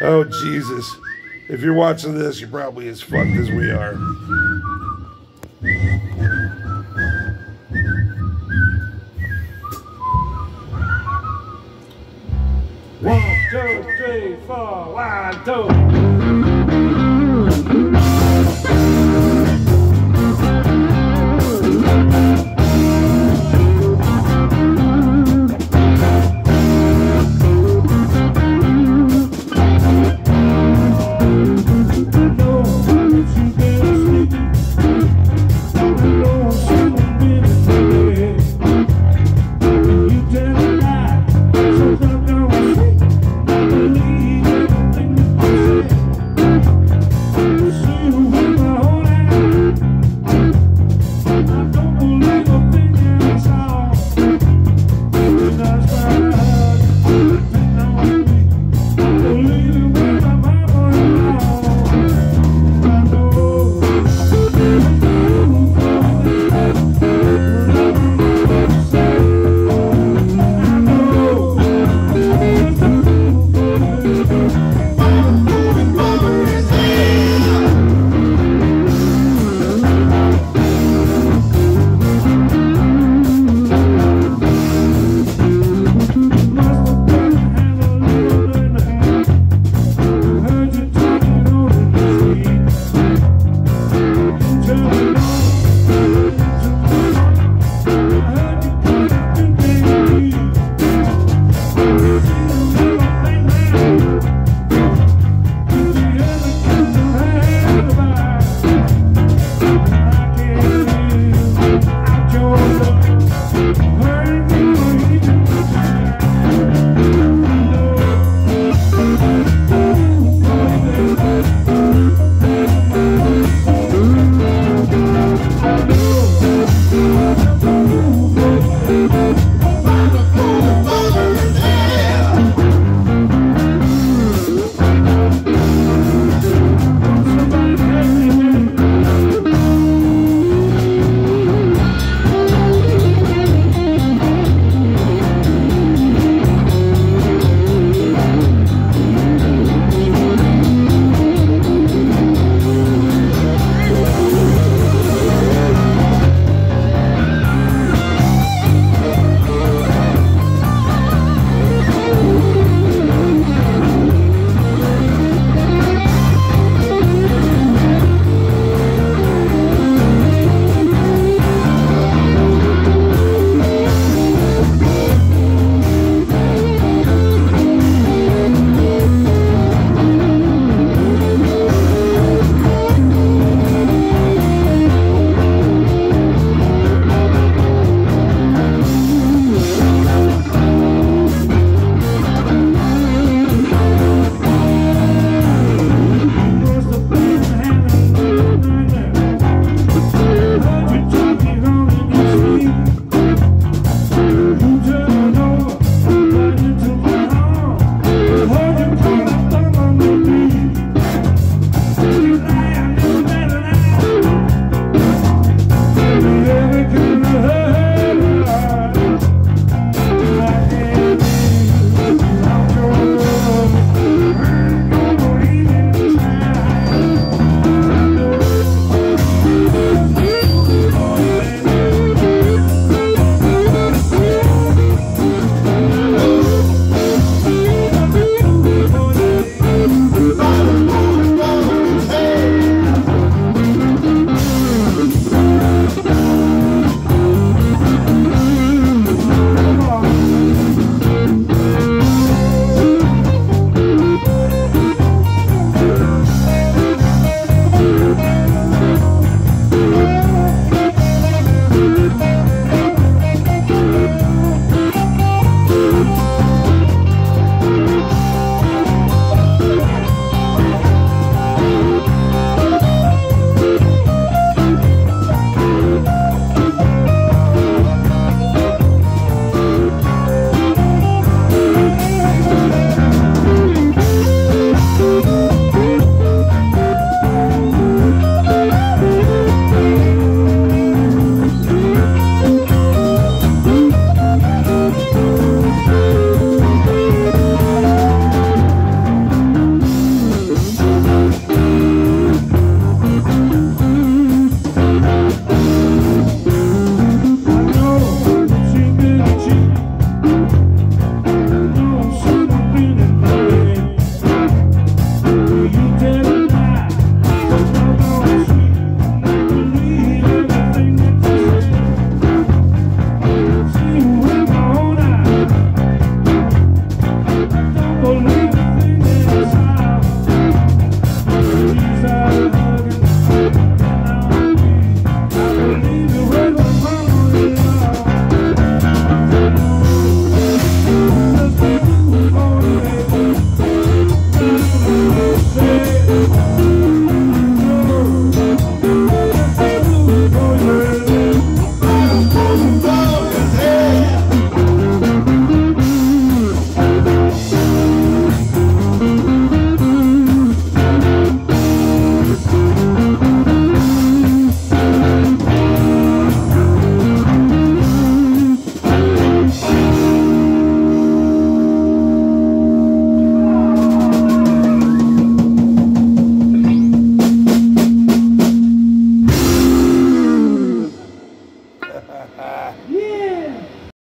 Oh, Jesus. If you're watching this, you're probably as fucked as we are. One, two, three, four, one, two.